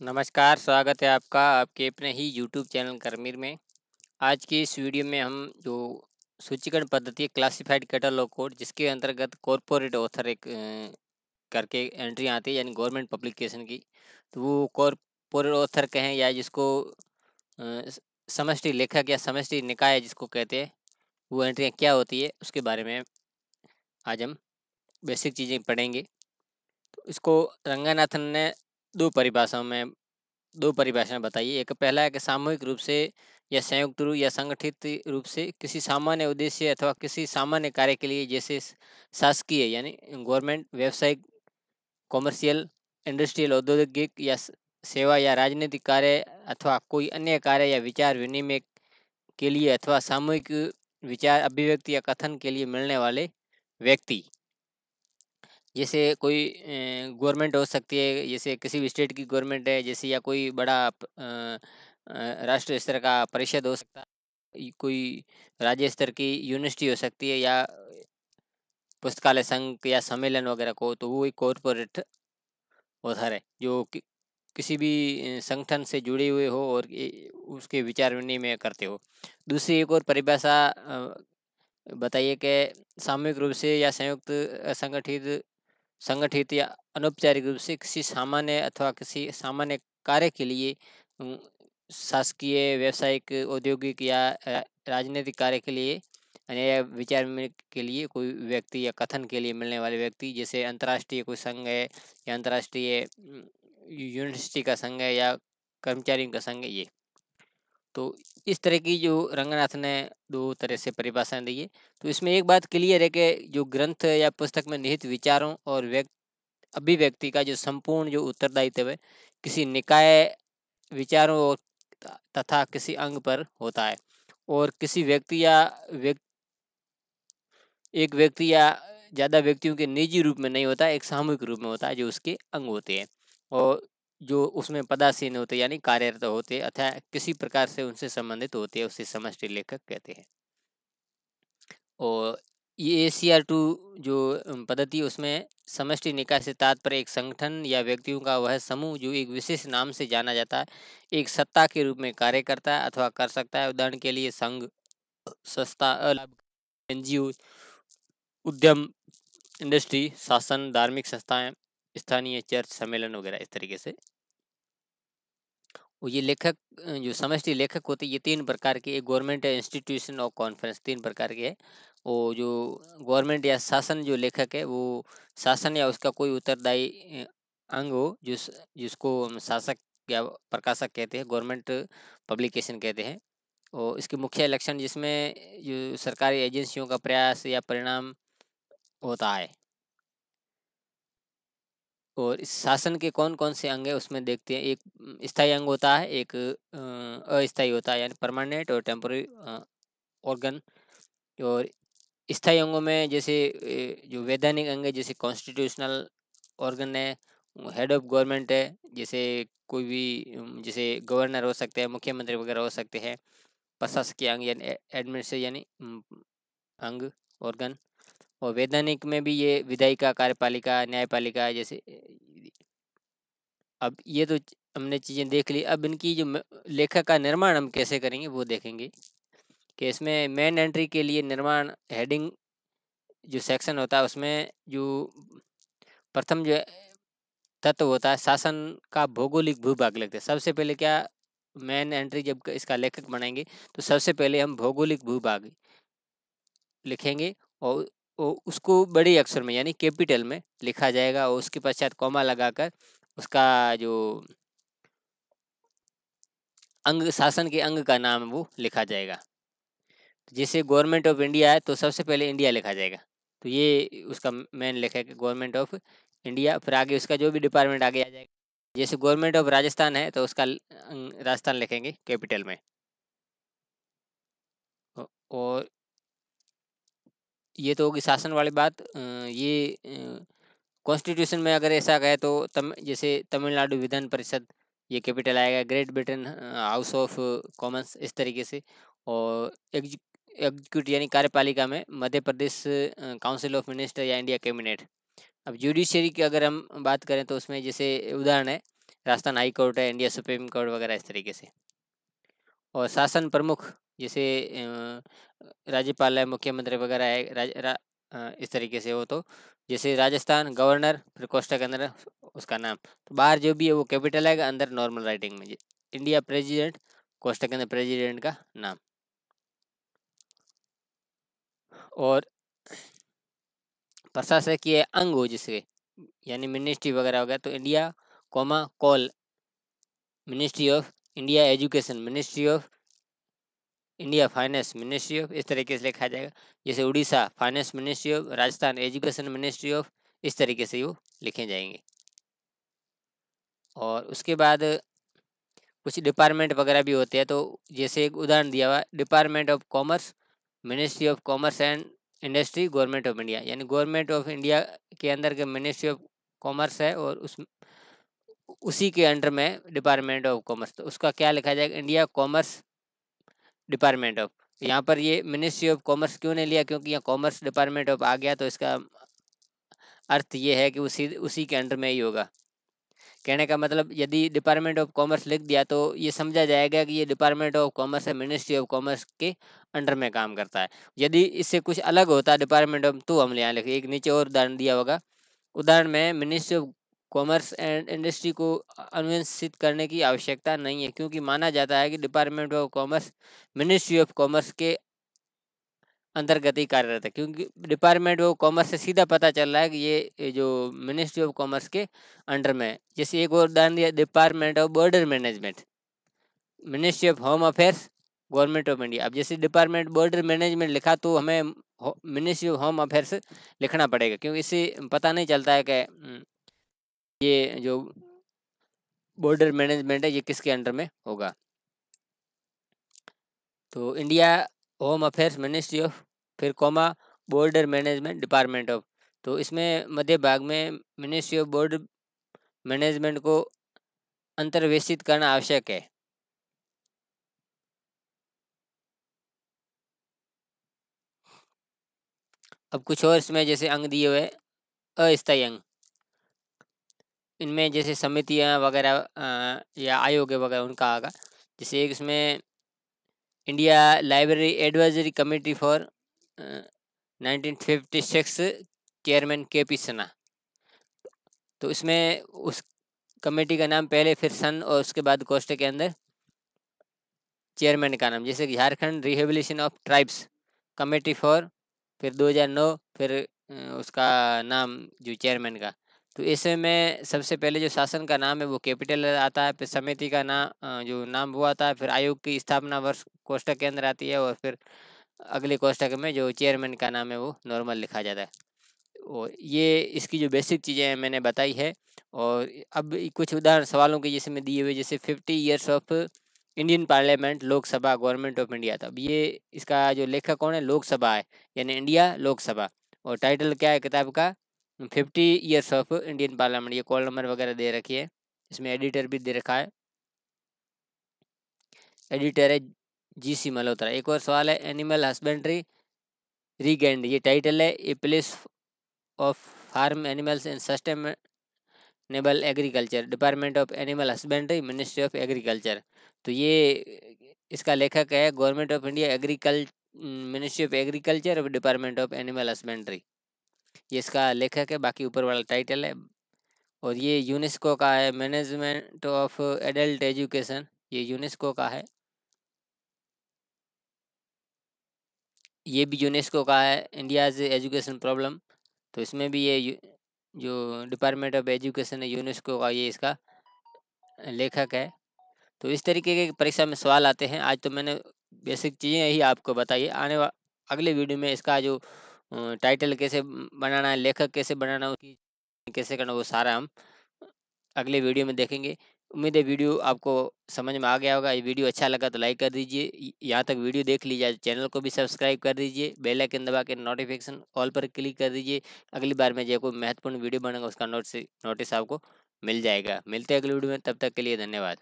नमस्कार, स्वागत है आपका आपके अपने ही यूट्यूब चैनल करमीर में। आज की इस वीडियो में हम जो सूचीकरण पद्धति क्लासिफाइड कैटलॉग कोड जिसके अंतर्गत कॉरपोरेट ऑथर एक करके एंट्री आती है यानी गवर्नमेंट पब्लिकेशन की। तो वो कॉरपोरेट ऑथर कहें या जिसको समष्टि लेखक या समष्टि निकाय जिसको कहते हैं, वो एंट्रियाँ क्या होती है उसके बारे में आज हम बेसिक चीज़ें पढ़ेंगे। तो इसको रंगानाथन ने 2 परिभाषाओं में 2 परिभाषाएँ बताई है। एक पहला है कि सामूहिक रूप से या संयुक्त रूप या संगठित रूप से किसी सामान्य उद्देश्य अथवा किसी सामान्य कार्य के लिए जैसे शासकीय यानी गवर्नमेंट, व्यावसायिक, कॉमर्शियल, इंडस्ट्रियल, औद्योगिक या सेवा या राजनीतिक कार्य अथवा कोई अन्य कार्य या विचार विनिमय के लिए अथवा सामूहिक विचार अभिव्यक्ति या कथन के लिए मिलने वाले व्यक्ति। जैसे कोई गवर्नमेंट हो सकती है, जैसे किसी भी स्टेट की गवर्नमेंट है जैसे या कोई बड़ा प राष्ट्रीय स्तर का परिषद हो सकता है, कोई राज्य स्तर की यूनिवर्सिटी हो सकती है या पुस्तकालय संघ या सम्मेलन वगैरह को, तो वो एक कॉरपोरेट ऑथर है, जो कि किसी भी संगठन से जुड़े हुए हो और उसके विचार विनिमय करते हो। दूसरी एक और परिभाषा बताइए कि सामूहिक रूप से या संयुक्त असंगठित संगठित या अनौपचारिक रूप से किसी सामान्य अथवा किसी सामान्य कार्य के लिए शासकीय, व्यावसायिक, औद्योगिक या राजनीतिक कार्य के लिए या विचार के लिए कोई व्यक्ति या कथन के लिए मिलने वाले व्यक्ति जैसे अंतर्राष्ट्रीय कोई संघ है या अंतर्राष्ट्रीय यूनिवर्सिटी का संघ है या कर्मचारियों का संघ है ये। तो इस तरह की जो रंगनाथ ने दो तरह से परिभाषाएँ दी है। तो इसमें एक बात क्लियर है कि जो ग्रंथ या पुस्तक में निहित विचारों और व्यक अभिव्यक्ति का जो संपूर्ण जो उत्तरदायित्व है, किसी निकाय, विचारों और तथा किसी अंग पर होता है और किसी व्यक्ति या व्यक्ति एक व्यक्ति या ज़्यादा व्यक्तियों के निजी रूप में नहीं होता एक सामूहिक रूप में होता है जो उसके अंग होते हैं और जो उसमें पदासीन होते यानी कार्यरत होते अथवा किसी प्रकार से उनसे संबंधित होते हैं, उसे समष्टि लेखक कहते हैं। और ये एसीआर 2 जो पद्धति उसमें समष्टि निकाय से तात्पर्य एक संगठन या व्यक्तियों का वह समूह जो एक विशेष नाम से जाना जाता है, एक सत्ता के रूप में कार्य करता है अथवा कर सकता है। उदाहरण के लिए संघ, संस्था, अलाभ एनजीओ, उद्यम, इंडस्ट्री, शासन, धार्मिक संस्थाएँ, स्थानीय चर्च, सम्मेलन वगैरह इस तरीके से। ये लेखक जो समष्टि लेखक होते ये तीन प्रकार के एक गवर्नमेंट इंस्टीट्यूशन और कॉन्फ्रेंस तीन प्रकार के हैं। और जो गवर्नमेंट या शासन जो लेखक है वो शासन या उसका कोई उत्तरदायी अंग हो जिस जिसको शासक या प्रकाशक कहते हैं, गवर्नमेंट पब्लिकेशन कहते हैं। और इसके मुख्य लक्षण जिसमें जो सरकारी एजेंसियों का प्रयास या परिणाम होता है। और इस शासन के कौन-कौन से अंग है उसमें देखते हैं। एक स्थायी अंग होता है, एक अस्थायी होता है यानी परमानेंट और टेम्परेरी अ, ऑर्गन और स्थायी अंगों में जैसे जो वैधानिक अंग है जैसे कॉन्स्टिट्यूशनल ऑर्गन है, हेड ऑफ़ गवर्नमेंट है, जैसे कोई भी जैसे गवर्नर हो सकते हैं, मुख्यमंत्री वगैरह हो सकते हैं। प्रशासकीय अंग यानी एडमिनिस्ट्रेशन यानी अंग, ऑर्गन और वैधानिक में भी ये विधायिका, कार्यपालिका, न्यायपालिका जैसे अब ये तो हमने चीज़ें देख ली, अब इनकी जो लेखक का निर्माण हम कैसे करेंगे वो देखेंगे। कि इसमें मेन एंट्री के लिए निर्माण हेडिंग जो सेक्शन होता है उसमें जो प्रथम जो तत्व होता है शासन का भौगोलिक भूभाग लगता है सबसे पहले क्या मेन एंट्री जब इसका लेखक बनाएँगे तो सबसे पहले हम भौगोलिक भूभाग लिखेंगे और उसको बड़े अक्षर में, यानी कैपिटल में लिखा जाएगा और उसके पश्चात कॉमा लगाकर उसका जो अंग, शासन के अंग का नाम वो लिखा जाएगा। जैसे गवर्नमेंट ऑफ़ इंडिया है तो सबसे पहले इंडिया लिखा जाएगा। तो ये उसका मेन लिखा है गवर्नमेंट ऑफ़ इंडिया, फिर आगे उसका जो भी डिपार्टमेंट आगे आ जाएगा। जैसे गवर्नमेंट ऑफ़ राजस्थान है तो उसका राजस्थान लिखेंगे कैपिटल में। और ये तो होगी शासन वाली बात। ये कॉन्स्टिट्यूशन में अगर ऐसा कहें तो तम जैसे तमिलनाडु विधान परिषद ये कैपिटल आएगा, Great Britain House of Commons इस तरीके से। और एग्जी एग्जीक्यूटिव यानी कार्यपालिका में Madhya Pradesh council of minister या इंडिया कैबिनेट। अब जुडिशरी की अगर हम बात करें तो उसमें जैसे उदाहरण है राजस्थान हाई कोर्ट है इंडिया सुप्रीम कोर्ट वगैरह इस तरीके से। और शासन प्रमुख जैसे राज्यपाल है मुख्यमंत्री वगैरह है राज, रा, इस तरीके से हो तो। जैसे राजस्थान गवर्नर फिर कोष्टक के अंदर उसका नाम। तो बाहर जो भी है वो कैपिटल है अंदर नॉर्मल राइटिंग में। इंडिया प्रेसिडेंट कोष्टक के अंदर प्रेसिडेंट का नाम। और प्रशासकीय अंग हो जिसके यानी मिनिस्ट्री वगैरह वगैरह तो India comma call ministry of India education ministry of India finance ministry of इस तरीके से लिखा जाएगा। जैसे Orissa finance ministry of Rajasthan education ministry of इस तरीके से वो लिखे जाएँगे। और उसके बाद कुछ डिपार्टमेंट वगैरह भी होते हैं तो जैसे एक उदाहरण दिया हुआ department of commerce ministry of commerce and industry government of India यानी गवर्नमेंट ऑफ़ इंडिया के अंदर के मिनिस्ट्री ऑफ़ कॉमर्स है और उस, उसी के अंडर में डिपार्टमेंट ऑफ़ कॉमर्स तो उसका क्या लिखा जाएगा? India commerce department of. यहाँ पर ये मिनिस्ट्री ऑफ़ कॉमर्स क्यों नहीं लिया? क्योंकि यहाँ कॉमर्स डिपार्टमेंट ऑफ़ आ गया तो इसका अर्थ ये है कि उसी उसी के अंडर में ही होगा। कहने का मतलब यदि डिपार्टमेंट ऑफ़ कॉमर्स लिख दिया तो ये समझा जाएगा कि ये डिपार्टमेंट ऑफ़ कॉमर्स है मिनिस्ट्री ऑफ़ कॉमर्स के अंडर में काम करता है। यदि इससे कुछ अलग होता डिपार्टमेंट ऑफ़ तो हम यहाँ लिखे एक नीचे और उदाहरण दिया होगा। उदाहरण में ministry of commerce and industry को अनुवंशित करने की आवश्यकता नहीं है, क्योंकि माना जाता है कि department of commerce, ministry of commerce के अंतर्गत ही कार्यरत है, क्योंकि डिपार्टमेंट ऑफ़ कॉमर्स से सीधा पता चल रहा है कि ये जो मिनिस्ट्री ऑफ़ कॉमर्स के अंडर में है। जैसे एक और उदाहरण दिया, department of border management, ministry of home affairs, government of India. अब जैसे डिपार्टमेंट बॉर्डर मैनेजमेंट लिखा तो हमें मिनिस्ट्री ऑफ़ होम अफेयर्स लिखना पड़ेगा, क्योंकि इससे पता नहीं चलता है कि ये जो बॉर्डर मैनेजमेंट है, ये किसके अंडर में होगा? तो India home affairs ministry of फिर comma border management department of तो इसमें मध्य भाग में मिनिस्ट्री ऑफ़ बॉर्डर मैनेजमेंट को अंतर्वेशित करना आवश्यक है। अब कुछ और इसमें जैसे अंग दिए हुए अस्थायी अंग। इनमें जैसे समितियाँ वगैरह या आयोग वगैरह उनका आगा। जैसे एक इसमें India library advisory committee for 1956 chairman K P Sana. तो इसमें उस कमेटी का नाम पहले फिर सन और उसके बाद कोष्ट के अंदर चेयरमैन का नाम। जैसे Jharkhand rehabilitation of tribes committee for, फिर 2009 फिर उसका नाम जो चेयरमैन का। तो इसमें सबसे पहले जो शासन का नाम है, वो कैपिटल आता है, फिर समिति का नाम जो नाम वो आता है, फिर आयोग की स्थापना वर्ष कोष्टक के अंदर आती है और फिर अगले कोष्टक में जो चेयरमैन का नाम है, वो नॉर्मल लिखा जाता है। और ये इसकी जो बेसिक चीज़ें मैंने बताई है। और अब कुछ उदाहरण सवालों के जैसे में दिए हुए जैसे fifty years of Indian parliament, Lok Sabha, government of India था। अब ये इसका जो लेखक कौन है? लोकसभा है, यानी इंडिया लोकसभा। और टाइटल क्या है किताब का? Fifty years of Indian parliament, ये कॉल नंबर वगैरह दे रखी है। इसमें एडिटर भी दे रखा है। एडिटर है जी सी मल्होत्रा। एक और सवाल है, एनिमल हस्बेंड्री रीगेंड, ये टाइटल है, a place of farm animals in sustainable agriculture, department of animal husbandry, ministry of agriculture. तो ये इसका लेखक है, government of India agricul, ministry of agriculture और डिपार्टमेंट ऑफ़ एनिमल हस्बेंड्री। ये इसका लेखक है, बाकी ऊपर वाला टाइटल है। और ये यूनेस्को का है मैनेजमेंट ऑफ़ एडल्ट एजुकेशन ये यूनेस्को का है। ये भी यूनेस्को का है इंडियाज एजुकेशन प्रॉब्लम तो इसमें भी ये जो डिपार्टमेंट ऑफ़ एजुकेशन है, यूनेस्को का ये इसका लेखक है। तो इस तरीके के परीक्षा में सवाल आते हैं। आज तो मैंने बेसिक चीज़ें ही आपको बताई। आने अगले वीडियो में इसका जो टाइटल कैसे बनाना है, लेखक कैसे बनाना उसकी कैसे करना वो सारा हम अगले वीडियो में देखेंगे। उम्मीद है वीडियो आपको समझ में आ गया होगा। ये वीडियो अच्छा लगा तो लाइक कर दीजिए। यहाँ तक वीडियो देख लीजिए। चैनल को भी सब्सक्राइब कर दीजिए। बेल आइकन दबा के नोटिफिकेशन ऑल पर क्लिक कर दीजिए। अगली बार में जो कोई महत्वपूर्ण वीडियो बनेगा उसका नोटिस नोटिस आपको मिल जाएगा। मिलते हैं अगली वीडियो में। तब तक के लिए धन्यवाद।